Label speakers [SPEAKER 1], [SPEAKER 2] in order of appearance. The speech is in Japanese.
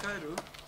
[SPEAKER 1] 帰る？